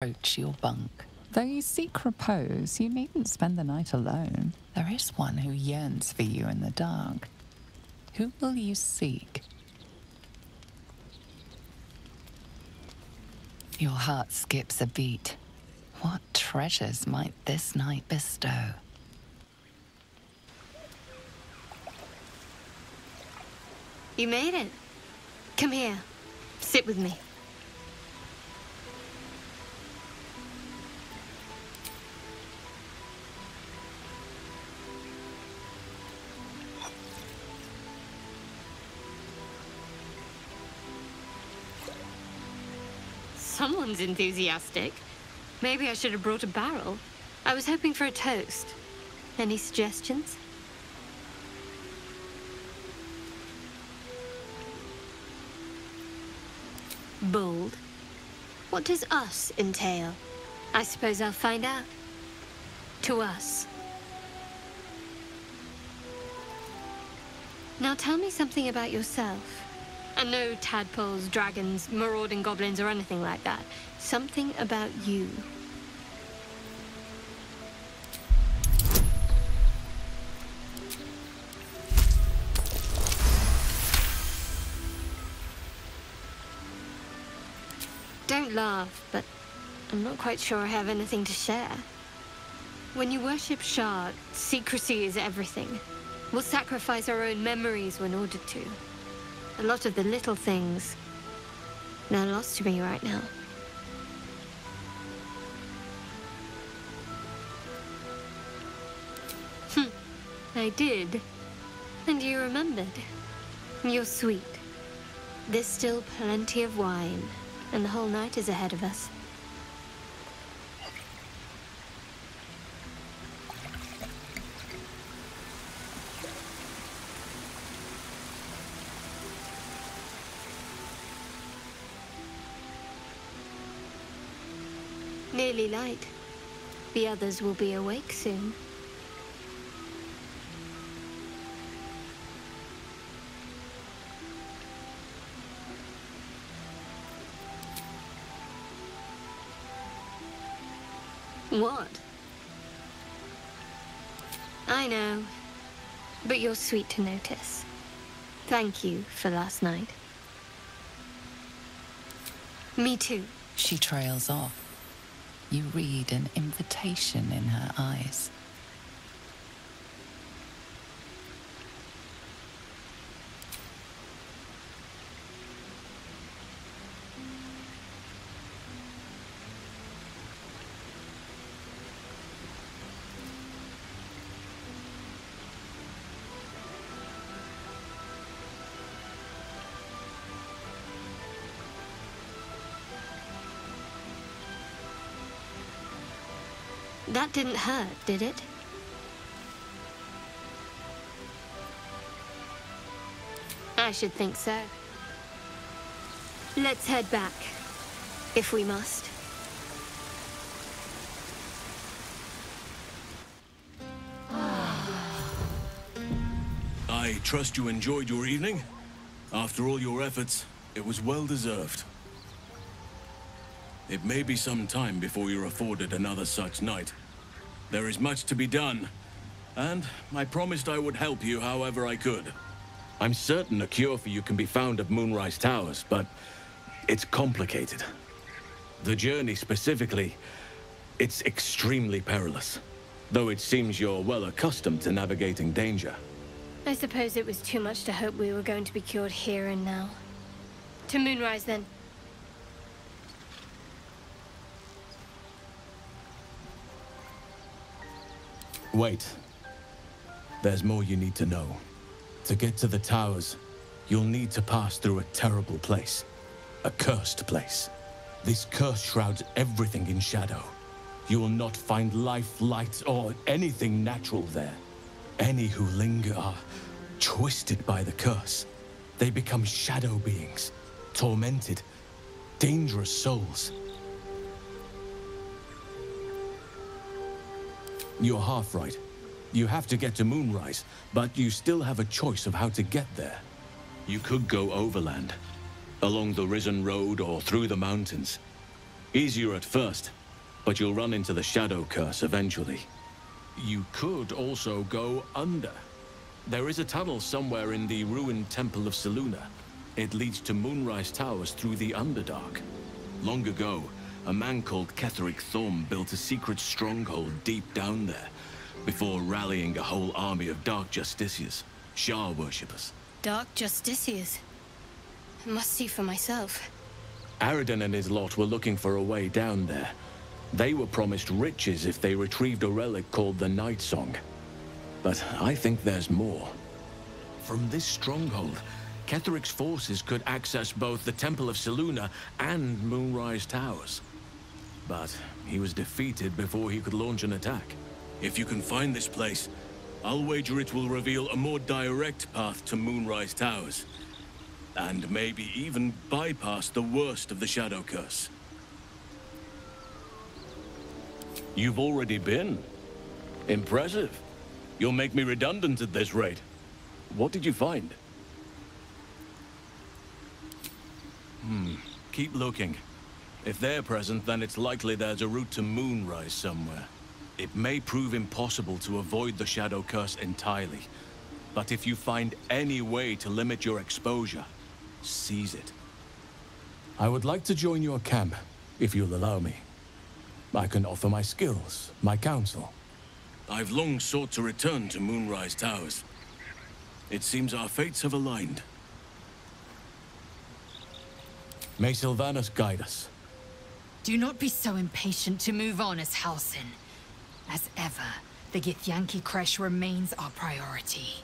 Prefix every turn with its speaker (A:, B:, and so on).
A: approach your bunk.
B: Though you seek repose, you needn't spend the night alone.
A: There is one who yearns for you in the dark. Who will you seek? Your heart skips a beat. What treasures might this night bestow?
C: You made it. Come here. Sit with me. Someone's enthusiastic. Maybe I should have brought a barrel. I was hoping for a toast. Any suggestions? Bold. What does us entail? I suppose I'll find out. To us. Now tell me something about yourself. And no tadpoles, dragons, marauding goblins, or anything like that. Something about you. Don't laugh, but I'm not quite sure I have anything to share. When you worship Shar, secrecy is everything. We'll sacrifice our own memories when ordered to. A lot of the little things, they're lost to me right now. Hm, I did. And you remembered. You're sweet. There's still plenty of wine, and the whole night is ahead of us. Nearly light. The others will be awake soon. What? I know. But you're sweet to notice. Thank you for last night. Me too.
A: She trails off. You read an invitation in her eyes.
C: That didn't hurt, did it? I should think so. Let's head back, if we must. Ah.
D: I trust you enjoyed your evening. After all your efforts, it was well deserved. It may be some time before you're afforded another such night. There is much to be done, and I promised I would help you however I could. I'm certain a cure for you can be found at Moonrise Towers, but it's complicated. The journey specifically, it's extremely perilous, though it seems you're well accustomed to navigating danger.
C: I suppose it was too much to hope we were going to be cured here and now. To Moonrise, then.
D: Wait. There's more you need to know. To get to the towers, you'll need to pass through a terrible place. A cursed place. This curse shrouds everything in shadow. You will not find life, light, or anything natural there. Any who linger are twisted by the curse. They become shadow beings, tormented, dangerous souls. You're half right. You have to get to Moonrise, but you still have a choice of how to get there. You could go overland, along the Risen Road or through the mountains. Easier at first, but you'll run into the Shadow Curse eventually. You could also go under. There is a tunnel somewhere in the ruined Temple of Selûne. It leads to Moonrise Towers through the Underdark. Long ago, a man called Ketheric Thorm built a secret stronghold deep down there, before rallying a whole army of Dark Justiciars, Shar worshippers.
C: Dark Justiciars. I must see for myself.
D: Aradin and his lot were looking for a way down there. They were promised riches if they retrieved a relic called the Night Song. But I think there's more. From this stronghold, Ketheric's forces could access both the Temple of Selûne and Moonrise Towers. But he was defeated before he could launch an attack. If you can find this place, I'll wager it will reveal a more direct path to Moonrise Towers. And maybe even bypass the worst of the Shadow Curse. You've already been. Impressive. You'll make me redundant at this rate. What did you find? Hmm. Keep looking. If they're present, then it's likely there's a route to Moonrise somewhere. It may prove impossible to avoid the Shadow Curse entirely. But if you find any way to limit your exposure, seize it. I would like to join your camp, if you'll allow me. I can offer my skills, my counsel. I've long sought to return to Moonrise Towers. It seems our fates have aligned. May Silvanus guide us.
E: Do not be so impatient to move on as Halsin. As ever, the Githyanki creche remains our priority.